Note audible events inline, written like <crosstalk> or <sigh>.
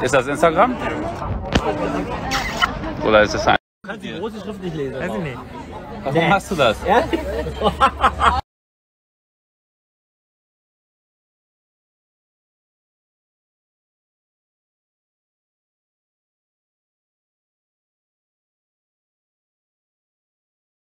Äh, ist das Instagram? Oder ist das ein... Du Kannst die große Schrift nicht lesen? Weiß ich nicht. Warum hast du das? Ja? <laughs>